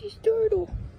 this turtle.